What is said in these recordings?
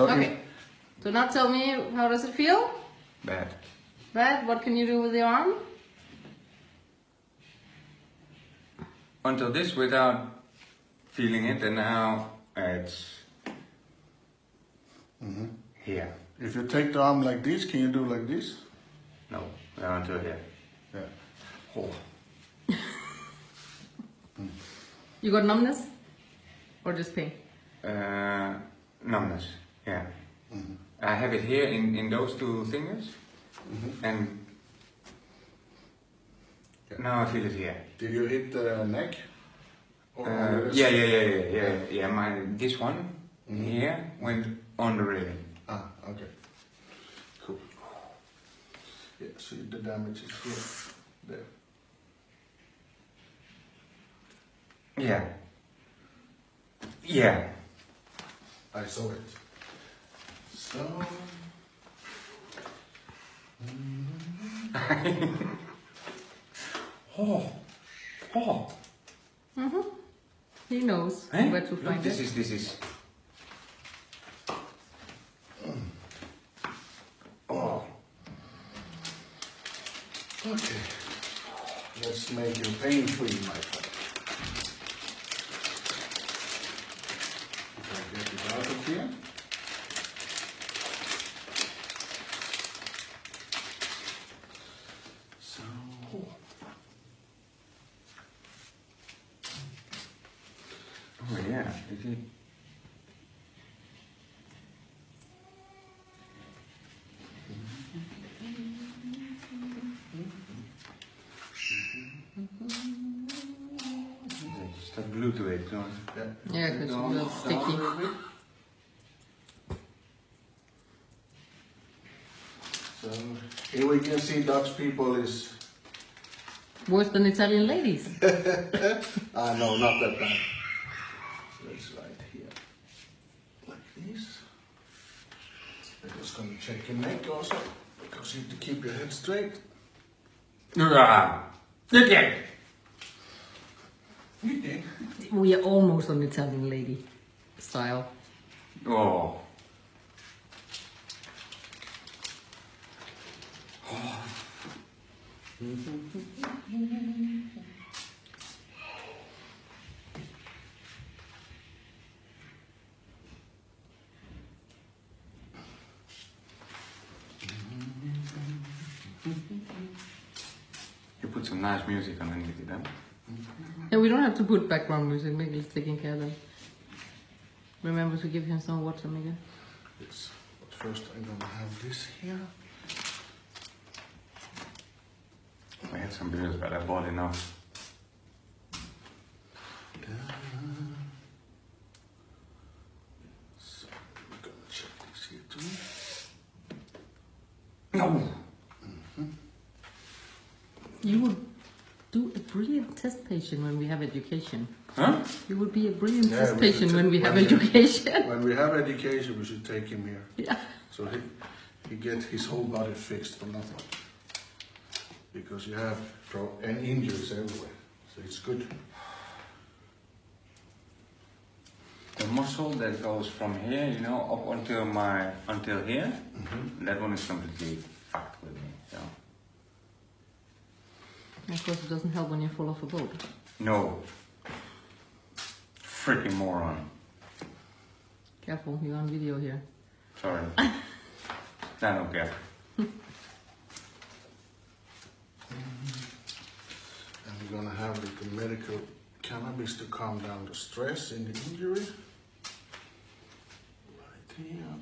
So Okay. So now tell me, how does it feel? Bad. Bad? What can you do with the arm? Until this without feeling it, and now it's here. if you take the arm like this, can you do like this? No, now until here. Yeah. Oh. You got numbness? Or just pain? Uh, numbness, yeah. I have it here in, in those two fingers, and now I feel it here. Did you hit the neck? Or on the Uh, yeah, yeah, yeah, yeah, yeah, yeah. My this one here went on the railing. Ah, okay. Cool. Yeah, see the damage is here. There. Yeah. Yeah. I saw it. So. Oh, oh. He knows Eh? where to Look, find this it. is this is. Oh. Okay. Let's make you pain free, my friend. If I get it out of here. So. Oh yeah. Is it? Just a glue to it, don't Yeah. Yeah, 'cause it's a Down- little down sticky. a little bit. So here we can see Dutch people is Worse than Italian ladies. ah no not that bad. So it's right here like this. I'm just gonna check your neck also because you have to keep your head straight. Ah. Okay. Okay. We are almost on Italian lady style. Oh. You put some nice music underneath it, huh? Yeah, we don't have to put background music. Miguel's taking care of that. Remember to give him some water, Miguel. Yes. But first I'm gonna have this here. I had some beers, but I bought enough. So I'm gonna check this here too. No. You would do a brilliant test patient when we have education. Huh? You would be a brilliant Yeah, test patient when t- we have when we- education. When we have education, we should take him here. yeah. So he, he get his whole body fixed for nothing. Because you have pro- and injuries everywhere. So it's good. The muscle that goes from here, you know, up until my until here, mm-hmm. that one is completely fucked with me. So Of course, it doesn't help when you fall off a boat. no, freaking moron. Careful, you're on video here. Sorry, I don't care. And we're gonna have like a medical cannabis to calm down the stress and the injury. Right here.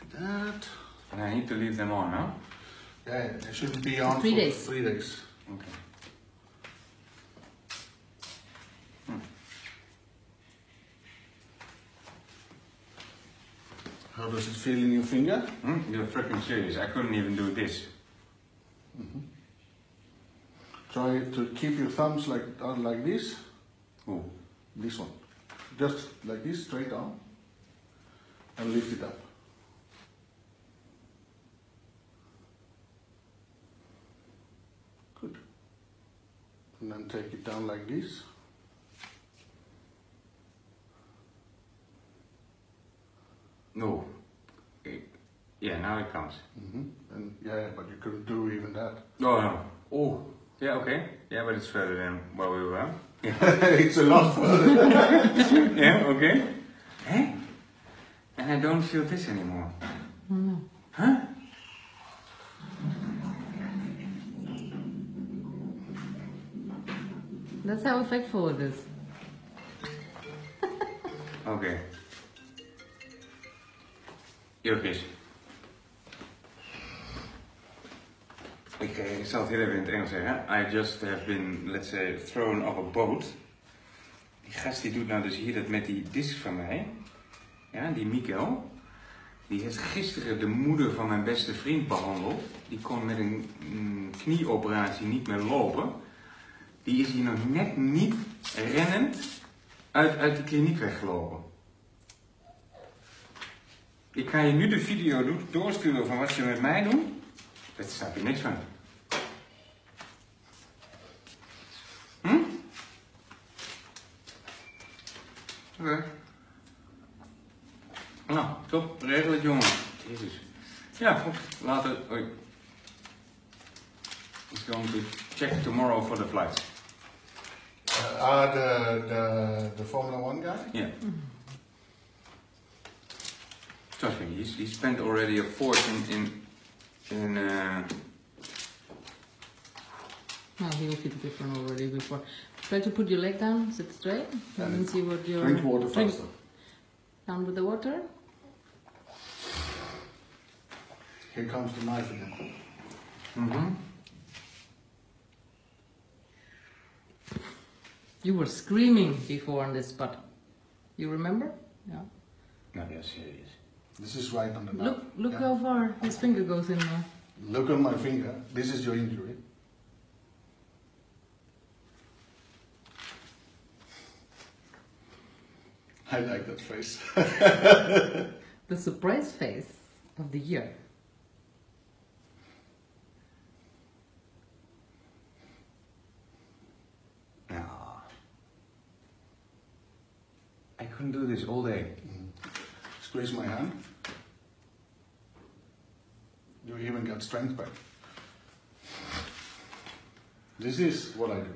Like that. And I need to leave them on, huh? Yeah, it shouldn't be on Three for days. three days. Okay. How does it feel in your finger? Hmm? You're freaking serious. I couldn't even do this. Mhm. Try to keep your thumbs like out like this. Oh. This one. Just like this, straight down. And lift it up. And then take it down like this. No. Eh, Yeah, now it comes. hmm And yeah, but you couldn't do even that. Oh no. Oh. Yeah, okay. Yeah, but it's further than where we were. Yeah. it's a lot further. yeah, okay. Hey? And I don't feel this anymore. No. Huh? That's how effectful it is. Okay. Earpiece. Ik, eh, ik zal het heel even in het Engels zeggen. I just have been, let's say, thrown off a boat. Die gast die doet nou dus hier dat met die disc van mij. Ja, die Mikkel. Die heeft gisteren de moeder van mijn beste vriend behandeld. Die kon met een knieoperatie niet meer lopen. Die is hier nog net niet rennend uit, uit de kliniek weggelopen. Ik ga je nu de video doorsturen van wat ze met mij doen. Daar snap je niks van. Hm? Oké. Nou, top. Regel het, jongen. Jezus. Ja, goed. Later. Hoi. He's going to check tomorrow for the flights. Uh, ah, the, the, the Formula One guy? Yeah. Trust me, he's, he spent already a fortune in in uh, No, he will feel different already before. Try to put your leg down, sit straight, and then see what your Drink water drink- faster. down with the water. Here comes the knife again. mm-hmm. You were screaming before on this spot. You remember? Yeah. Oh, no, you're serious. This is right on the knife. Look, look Yeah. how far his finger goes in there. Look on my finger. This is your injury. I like that face. The surprise face of the year. I couldn't do this all day. Squeeze my hand. You even got strength back. This is what I do.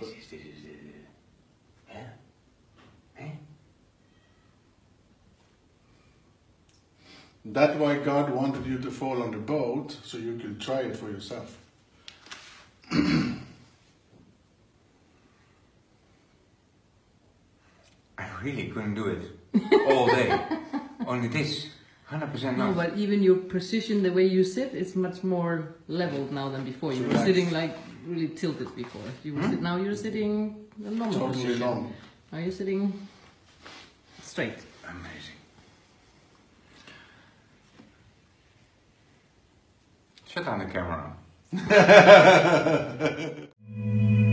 This is, this is, this is. Eh? Yeah. Hey? That's why God wanted you to fall on the boat so you can try it for yourself. I really couldn't do it all day. Only this. 100% No, not. but even your position, the way you sit, is much more leveled now than before. You were Relaxed. sitting like really tilted before. You were hmm? sit, now you're sitting a normal Totally position. long. Now you're sitting straight. Amazing. Shut down the camera.